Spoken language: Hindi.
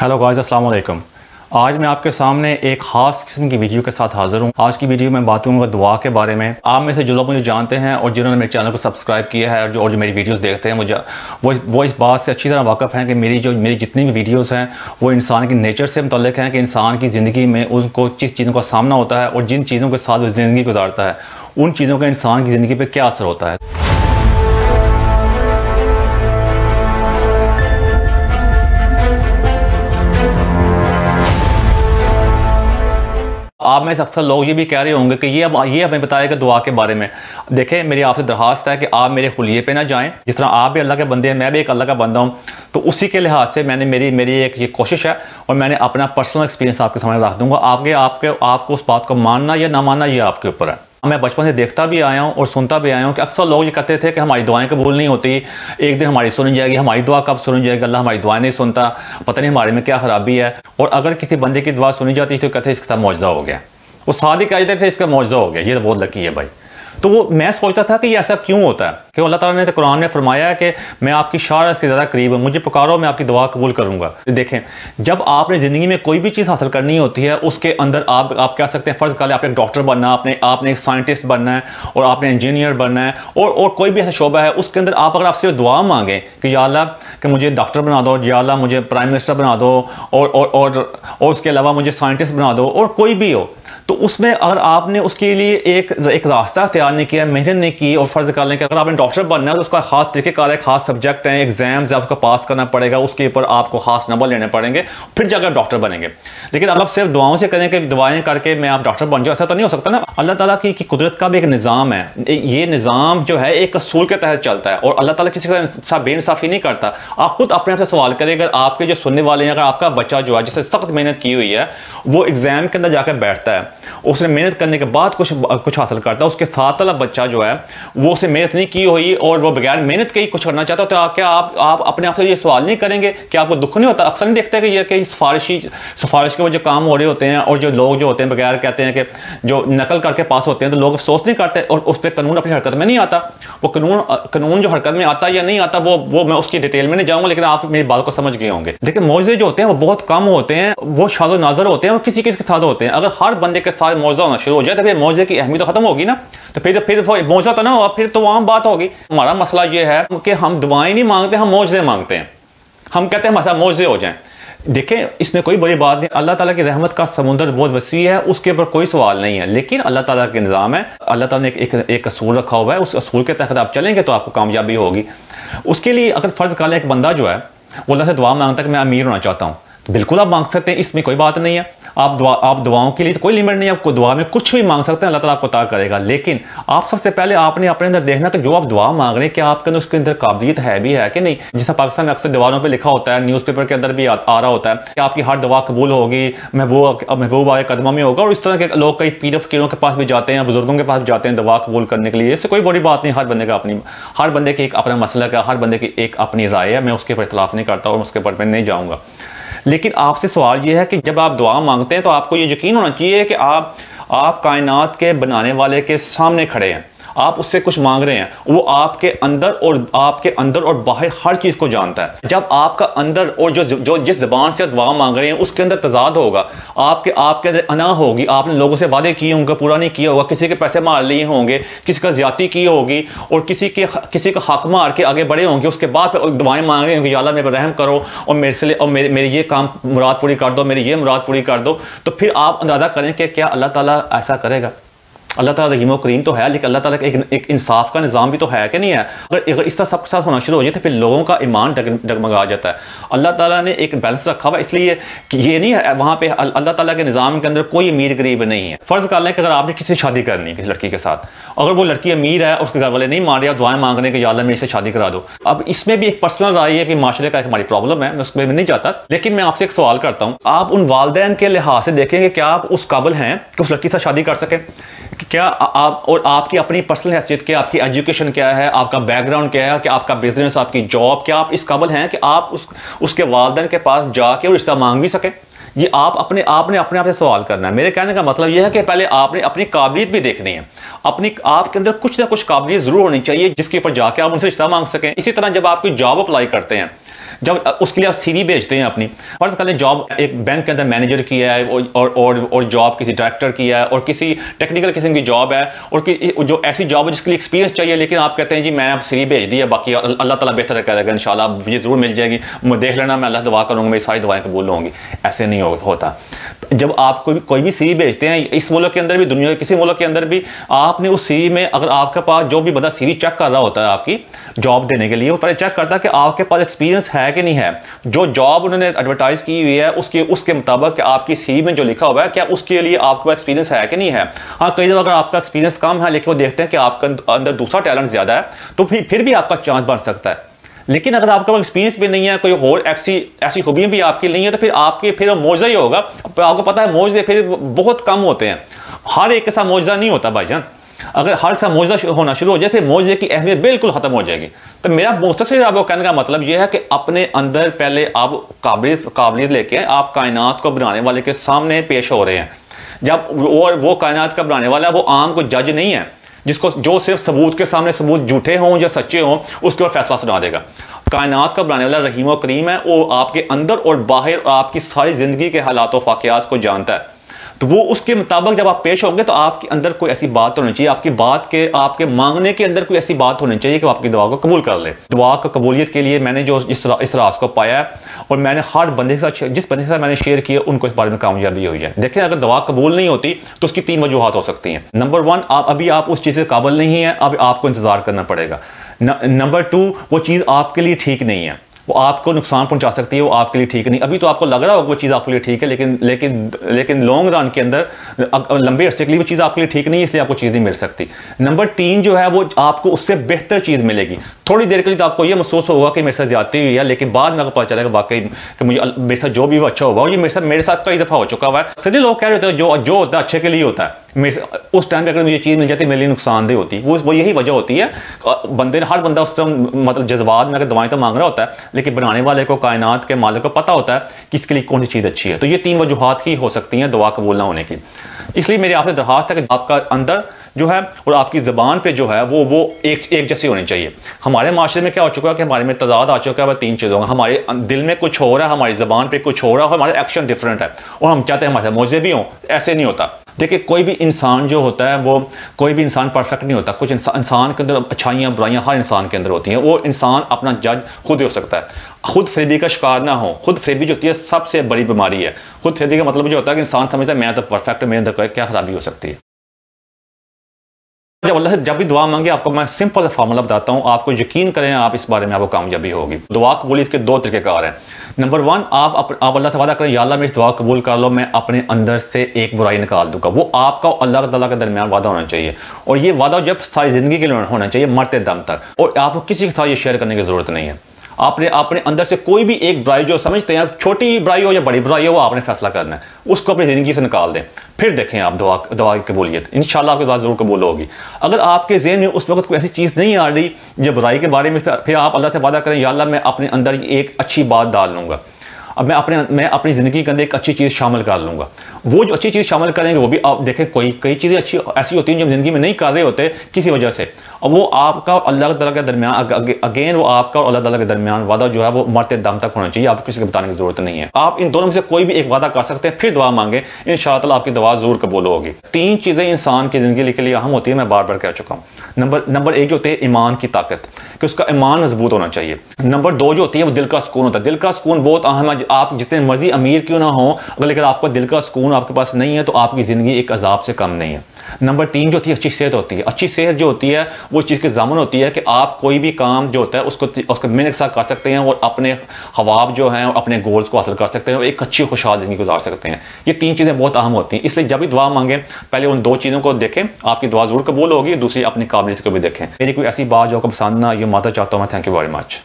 हेलो गाइस अस्सलाम वालेकुम आज मैं आपके सामने एक ख़ास किस्म की वीडियो के साथ हाज़िर हूँ। आज की वीडियो में बात करूँगा दुआ के बारे में। आप में से जो लोग मुझे जानते हैं और जिन्होंने मेरे चैनल को सब्सक्राइब किया है और जो और जो मेरी वीडियोस देखते हैं मुझे, वो वो इस बात से अच्छी तरह वाकफ़ हैं कि मेरी जो मेरी जितनी भी वीडियोज़ हैं, वो इंसान की नेचर से मुतल हैं कि इंसान की ज़िंदगी में उनको जिस चीज़ों का सामना होता है और जिन चीज़ों के साथ वो ज़िंदगी गुजारता है, उन चीज़ों का इंसान की ज़िंदगी पर क्या असर होता है। आप में से अक्सर लोग ये भी कह रहे होंगे कि ये अब, ये हमें बताएगा दुआ के बारे में। देखें, मेरी आपसे दरखास्त है कि आप मेरे खुलिए पे ना जाएँ। जिस तरह आप भी अल्लाह के बंदे हैं, मैं भी एक अल्लाह का बंदा हूँ तो उसी के लिहाज से मैंने मेरी मेरी एक ये कोशिश है और मैंने अपना पर्सनल एक्सपीरियंस आपके सामने रख दूँगा। आगे आपके, आपको उस बात को मानना या ना मानना, ये आपके ऊपर है। मैं बचपन से देखता भी आया हूँ और सुनता भी आया हूँ कि अक्सर लोग ये कहते थे कि हमारी दुआएँ कबूल नहीं होती। एक दिन हमारी सुनी जाएगी, हमारी दुआ कब सुनी जाएगी? अल्लाह हमारी दुआएँ नहीं सुनता। पता नहीं हमारे में क्या खराबी है। और अगर किसी बंदे की दुआ सुनी जाती तो कहते इसका मुआवजा हो गया। वो शादी कह देते थे, इसका मुआवजा हो गया। ये तो बहुत लकी है भाई। तो वो मैं सोचता था कि ये ऐसा क्यों होता है? कि अल्लाह ताला ने तो कुरान में फरमाया है कि मैं आपकी शार से ज़्यादा करीब हूँ मुझे पुकारो मैं आपकी दुआ कबूल करूँगा। देखें जब आपने ज़िंदगी में कोई भी चीज़ हासिल करनी होती है उसके अंदर आप आप कह सकते हैं फ़र्ज़ कर आपने डॉक्टर बनना आपने आपने एक साइंटिस्ट बनना है और आपने इंजीनियर बनना है और और कोई भी ऐसा शोबा है उसके अंदर आप अगर आपसे दुआ मांगें कि या अल्लाह कि मुझे डॉक्टर बना दो या अल्लाह मुझे प्राइम मिनिस्टर बना दो और और, और उसके अलावा मुझे साइंटिस्ट बना दो और कोई भी हो तो उसमें अगर आपने उसके लिए एक एक रास्ता तैयार नहीं किया मेहनत नहीं की और फ़र्ज़ कर लें कि अगर आपने डॉक्टर बनना है तो उसका खास तरीक़ेकार है खास सब्जेक्ट हैं एग्ज़ाम्स आपको पास करना पड़ेगा उसके ऊपर आपको खास नंबर लेने पड़ेंगे फिर जाकर डॉक्टर बनेंगे। लेकिन अगर आप सिर्फ़ दुआओं से करें कि दवाएँ करके मैं आप डॉक्टर बन जाऊँ ऐसा तो नहीं हो सकता ना। अल्लाह ताला की, की कुदरत का भी एक निज़ाम है। ये निज़ाम जो है एक असूल के तहत चलता है और अल्लाह ताला किसी का बेइंसाफ़ी नहीं करता। आप खुद अपने आप से सवाल करें अगर आपके जो सुनने वाले हैं अगर आपका बच्चा जो है जिसने सख्त मेहनत की हुई है वो एग्ज़ाम के अंदर जाकर बैठता है उसने मेहनत करने के बाद कुछ कुछ हासिल करता है उसके साथ वाला बच्चा जो है, वो उसे मेहनत नहीं की हुई और वो बगैर मेहनत के ही कुछ करना चाहता तो क्या आप आप अपने आप से ये सवाल नहीं करेंगे कि आपको दुख नहीं होता? अक्सर नहीं देखते कि ये, कि सिफारिशी सिफारिश के वो जो काम हो रहे होते हैं और जो लोग जो होते हैं, बगैर कहते हैं कि जो नकल करके पास होते हैं तो लोग अफसोस नहीं करते और उस पर कानून अपनी हरकत में नहीं आता। वो कानून कानून जो हरकत में आता या नहीं आता, वो वो मैं उसकी डिटेल में नहीं जाऊँगा, लेकिन आप मेरी बात को समझ गए होंगे। देखिए, मौजे जो होते हैं, वो बहुत कम होते हैं, वो शादो नाजर होते हैं और किसी किसी के साथ होते हैं। अगर हर बंदे के साथ मौजा होना शुरू हो जाए तो फिर मौजे की अहमियत तो खत्म होगी ना। तो फिर फिर मौजा तो ना होगा फिर तो आम बात होगी। हमारा मसला ये है कि हम दुआएँ नहीं मांगते हम मौजे मांगते हैं। हम कहते हैं मसला मौजे हो जाए। देखें इसमें कोई बड़ी बात नहीं अल्लाह ताला की रहमत का समुंदर बहुत वसी है उसके ऊपर कोई सवाल नहीं है। लेकिन अल्लाह ताला के निज़ाम है अल्लाह ताला ने एक, एक, असूल रखा हुआ है उस असूल के तहत आप चलेंगे तो आपको कामयाबी होगी। उसके लिए अगर फ़र्ज़ कर एक बंदा जो है वो अल्लाह से दुआ माँगता है कि मैं अमीर होना चाहता हूँ। तो बिल्कुल आप मांग सकते हैं इसमें कोई बात नहीं है। आप दुआ आप दुआओं के लिए तो कोई लिमिट नहीं आपको दुआ में कुछ भी मांग सकते हैं अल्लाह ताला आपको ता करेगा। लेकिन आप सबसे पहले आपने अपने अंदर देखना कि जो आप दुआ मांग रहे हैं क्या आपके अंदर उसके अंदर काबिलियत है भी है कि नहीं? जिससे पाकिस्तान में अक्सर दीवारों पर लिखा होता है न्यूज़पेपर के अंदर भी आ, आ रहा होता है कि आपकी हर दुआ कबूल होगी महबूब महबूब आए कदमों में होगा और इस तरह के लोग कई पीर फकीरों के पास भी जाते हैं बुज़ुर्गों के पास जाते हैं दुआ कबूल करने के लिए। इससे कोई बड़ी बात नहीं हर बंदे का अपनी हर बंदे की एक अपना मसला का हर बंदे की एक अपनी राय है मैं उसके ऊपर इतलाफ नहीं करता और उसके ऊपर मैं नहीं जाऊँगा। लेकिन आपसे सवाल यह है कि जब आप दुआ मांगते हैं तो आपको ये यकीन होना चाहिए कि आप आप कायनात के बनाने वाले के सामने खड़े हैं। आप उससे कुछ मांग रहे हैं, वो आपके अंदर और आपके अंदर और बाहर हर चीज़ को जानता है। जब आपका अंदर और जो जो जिस जबान से दुआ मांग रहे हैं, उसके अंदर तजाद होगा। आपके आपके अंदर अना होगी। आपने लोगों से वादे किए होंगे, पूरा नहीं किया होगा। किसी के पैसे मार लिए होंगे, किसी का ज़्यादा की होगी और किसी के, किसी का हक मार के आगे बढ़े होंगे, उसके बाद दुआएँ मांग रहे होंगे अल्लाह, मेरे रहम करो और मेरे से और मेरे मेरे ये काम मुराद पूरी कर दो, मेरी ये मुराद पूरी कर दो। तो फिर आप अंदाज़ा करें कि क्या अल्लाह ताला ऐसा करेगा। अल्लाह ताला रहीम करीम तो है लेकिन अल्लाह ताला का एक, एक इंसाफ का निज़ाम भी तो है कि नहीं है? अगर अगर इस तरह सबके साथ होना शुरू हो जाए तो फिर लोगों का ईमान डग डगमगा जाता है। अल्लाह ताला ने एक बैलेंस रखा हुआ इसलिए कि ये नहीं है वहाँ पे अल्लाह ताला के निज़ाम के अंदर कोई अमीर गरीब नहीं है। फ़र्ज़ कर लें कि अगर आपने किसी से शादी करनी है किसी लड़की के साथ अगर वो लड़की अमीर है उसके घर वाले नहीं मान रहे दुआएँ मांग रहे कि या मेरे से शादी करा दो। अब इसमें भी एक पर्सनल राय है कि माशरे का एक हमारी प्रॉब्लम है मैं उसमें नहीं जाता लेकिन मैं आपसे एक सवाल करता हूँ। आप उन वालदेन के लिहाज से देखेंगे क्या आप उस काबिल हैं कि उस लड़की से शादी कर सकें? क्या आप और आपकी अपनी पर्सनल हैसियत क्या, आपकी एजुकेशन क्या है, आपका बैकग्राउंड क्या है, कि आपका बिज़नेस आपकी जॉब क्या आप इस काबिल हैं कि आप उस, उसके वालदेन के पास जाके और रिश्ता मांग भी सकें? ये आप अपने, आपने अपने आप से सवाल करना है। मेरे कहने का मतलब यह है कि पहले आपने अपनी काबिलियत भी देखनी है। अपनी, आपके अंदर कुछ ना कुछ काबिलियत ज़रूर होनी चाहिए, जिसके ऊपर जाके आप उनसे रिश्ता मांग सकें। इसी तरह जब आप कोई जॉब अप्लाई करते हैं, जब उसके लिए आप सी भेजते हैं अपनी, फ़र्ज़ कर जॉब एक बैंक के अंदर मैनेजर की है, और और और जॉब किसी डायरेक्टर की है, और किसी टेक्निकल किस्म की जॉब है, और जो ऐसी जॉब है जिसके लिए एक्सपीरियंस चाहिए, लेकिन आप कहते हैं, जी मैं आप सी भेज दी है, बाकी अल्लाह ताला बेहतर करेगा इन मुझे ज़रूर मिल जाएगी। देख लेना, मैं अल्लाह दुआ करूँगा, मेरी सारी दवाएँ कबूल होंगी। ऐसे नहीं होता। जब आप कोई कोई भी सी भेजते हैं, इस मुल्क के अंदर भी, दुनिया के किसी मुल्क के अंदर भी, आपने उस सी में अगर आपके पास जो भी बंदा सी चेक कर रहा होता है आपकी जॉब देने के लिए, वो पहले चेक करता है कि आपके पास एक्सपीरियंस है कि नहीं है। जो जॉब उन्होंने एडवर्टाइज की हुई है, उसके उसके मुताबिक आपकी सी में जो लिखा हुआ है, क्या उसके लिए आपका एक्सपीरियंस है कि नहीं है? हाँ कई दफ़ा अगर आपका एक्सपीरियंस कम है, लेकिन वो देखते हैं कि आपका अंदर दूसरा टैलेंट ज़्यादा है तो फिर फिर भी आपका चांस बन सकता है। लेकिन अगर आपका एक्सपीरियंस भी नहीं है, कोई और ऐसी ऐसी खूबियाँ भी आपकी नहीं है तो फिर आपके, फिर मौजा ही होगा। आपको पता है, मौजे फिर बहुत कम होते हैं। हर एक के साथ मुआवजा नहीं होता भाईजान। अगर हर साल मुआवजा होना शुरू हो जाए, फिर मुआवजे की अहमियत बिल्कुल ख़त्म हो जाएगी। तो मेरा मुख्तर आपको कहने का मतलब यह है कि अपने अंदर पहले आप काबिलियत काबिलियत लेके आप कायनात को बनाने वाले के सामने पेश हो रहे हैं। जब और वो कायनात का बनाने वाला वो आम को जज नहीं है। जिसको जो सिर्फ़ सबूत के सामने सबूत झूठे हों या सच्चे हों, उसके ऊपर फैसला सुना देगा। कायनात का बनाने वाला रहीम करीम है, वो आपके अंदर और बाहर और आपकी सारी ज़िंदगी के हालात वाक़ात को जानता है। तो वो उसके मुताबिक जब आप पेश होंगे तो आपके अंदर कोई ऐसी बात होनी चाहिए, आपकी बात के, आपके मांगने के अंदर कोई ऐसी बात होनी चाहिए कि आपकी दुआ को कबूल कर ले। दुआ का कबूलियत के लिए मैंने जो इस इस रास को पाया है और मैंने हर बंदे के साथ जिस बंदे के साथ मैंने शेयर किया, उनको इस बारे में कामयाबी हुई है। देखें, अगर दवा कबूल नहीं होती तो उसकी तीन वजूहत हो सकती हैं। नंबर वन आप अभी आप उस चीज़ के काबिल नहीं है, अब आपको इंतज़ार करना पड़ेगा। नंबर टू वो चीज़ आपके लिए ठीक नहीं है। वो आपको नुकसान पहुँचा सकती है, वो आपके लिए ठीक नहीं। अभी तो आपको लग रहा होगा वो चीज़ आपके लिए ठीक है, लेकिन लेकिन लेकिन लॉन्ग रन के अंदर लंबे अरसे के लिए वो चीज़ आपके लिए ठीक नहीं है, इसलिए आपको चीज़ नहीं मिल सकती। नंबर तीन जो है, वो आपको उससे बेहतर चीज़ मिलेगी। थोड़ी देर के लिए तो आपको ये महसूस होगा कि मेरे साथ ज़्यादा हुई है, लेकिन बाद में आपको पता चलेगा वाकई कि मुझे मेरे साथ जो भी वो अच्छा होगा और ये मेरे साथ मेरे साथ कई दफ़ा हो चुका हुआ है। सभी लोग कह रहे होते हैं, जो जो होता है, अच्छे के लिए होता है। मेरे उस टाइम पे अगर मुझे चीज़ मिल जाती, मेरे लिए नुकसानदेह होती। वो वो यही वजह होती है। बंदे ने, हर बंदा उस टाइम मतलब जज्बात में अगर दवाएँ तो मांग रहा होता है, लेकिन बनाने वाले को, कायनात के मालिक को पता होता है कि इसके लिए कौन सी चीज़ अच्छी है। तो ये तीन वजूहत ही हो सकती हैं दवा कबूल ना होने की। इसलिए मेरी आपसे दरखास्त है कि आपका अंदर जो है, और आपकी ज़बान पे जो है, वो वो एक एक जैसी होनी चाहिए। हमारे माशरे में क्या हो चुका है कि हमारे में तजाद आ चुका है वह तीन चीज़ों का। हमारे दिल में कुछ हो रहा है, हमारी ज़बान पे कुछ हो रहा है हमारा एक्शन डिफरेंट है। और हम चाहते हैं हमारे मोजे भी हों, ऐसे नहीं होता। देखिए, कोई भी इंसान जो होता है, वो, कोई भी इंसान परफेक्ट नहीं होता। कुछ इंसान के अंदर अच्छाइयाँ, बुराइयाँ हर इंसान के अंदर होती हैं। वो इंसान अपना जज खुद हो सकता है। खुद फरेबी का शिकार ना हो। खुद फ्रेबी जो होती है, सबसे बड़ी बीमारी है। खुद फरेबी का मतलब जो होता है कि इंसान समझता है, मैं तो परफेक्ट मेरे अंदर क्या खराबी हो सकती है? जब अल्लाह से जब भी दुआ मांगे आपको मैं सिंपल फार्मूला बताता हूँ। आपको यकीन करें आप इस बारे में आपको कामयाबी होगी। दुआ कबूल इसके दो तरीकेकार हैं। नंबर वन आप अप, आप अल्लाह से वादा करें अल्लाह मेरी दुआ कबूल कर लो मैं अपने अंदर से एक बुराई निकाल दूँगा। वो आपका अल्लाह तला के दरमियान वादा होना चाहिए। और ये वादा जब सारी ज़िंदगी के लिए होना चाहिए मरते दम तक। और आपको किसी के साथ ये शेयर करने की ज़रूरत नहीं है। आपने अपने अंदर से कोई भी एक बुराई जो समझते हैं छोटी बुराई हो या बड़ी बुराई हो वो आपने फैसला करना है। उसको अपनी ज़िंदगी से निकाल दें। फिर देखें आप दवा दवा की कबूलियत। इन आपकी दवा ज़रूर कबूल होगी। अगर आपके जेन में उस वक्त कोई ऐसी चीज़ नहीं आ रही, जब बुराई के बारे में फिर आप अल्लाह से वादा करें, या अल्लाह मैं अपने अंदर एक अच्छी बात डाल लूँगा। अब मैं अपने, मैं अपनी ज़िंदगी के अंदर एक अच्छी चीज़ शामिल कर लूँगा। वो जो अच्छी चीज़ शामिल करेंगे, वो भी आप देखें, कोई, कई चीज़ें अच्छी, ऐसी होती हैं जो ज़िंदगी में नहीं कर रहे होते किसी वजह से। और वो आपका अल्लाह तला के दरमियान अगेन वो आपका और अल्लाह तला के दरमियान वादा जो है वो मरते दम तक होना चाहिए। आपको किसी को बताने की ज़रूरत नहीं है। आप इन दोनों में से कोई भी एक वादा कर सकते हैं, फिर दुआ मांगे। इन शाला आपकी दवा ज़रूर कबूल होगी। तीन चीज़ें इंसान की ज़िंदगी के लिए अहम होती है, मैं बार बार कह चुका हूँ। नंबर नंबर एक जो होती है, ईमान की ताकत। कि उसका ईमान मज़बूत होना चाहिए। नंबर दो जो होती है, वो दिल का सुकून होता है। दिल का सुकून बहुत अहम है आप जितने मर्ज़ी अमीर क्यों ना हो, अगर लेकिन आपका दिल का सुकून आपके पास नहीं है तो आपकी ज़िंदगी एक अजाब से कम नहीं है। नंबर तीन जो होती है अच्छी सेहत होती है। अच्छी सेहत जो होती है, वो चीज़ की जामन होती है कि आप कोई भी काम जो होता है, उसको उसको मेहनत साथ कर सकते हैं और अपने हवाब जो हैं, अपने गोल्स को हासिल कर सकते हैं और एक अच्छी खुशहाल ज़िंदगी गुजार सकते हैं। ये तीन चीज़ें बहुत अहम होती हैं। इसलिए जब भी दुआ मांगें, पहले उन दो चीज़ों को देखें, आपकी दुआ ज़रूर कबूल होगी, दूसरी अपनी काबिलियत को भी देखें। मेरी कोई ऐसी बात जो आपको पसंद ना ये माता चाहता हूँ मैं। Thank you very much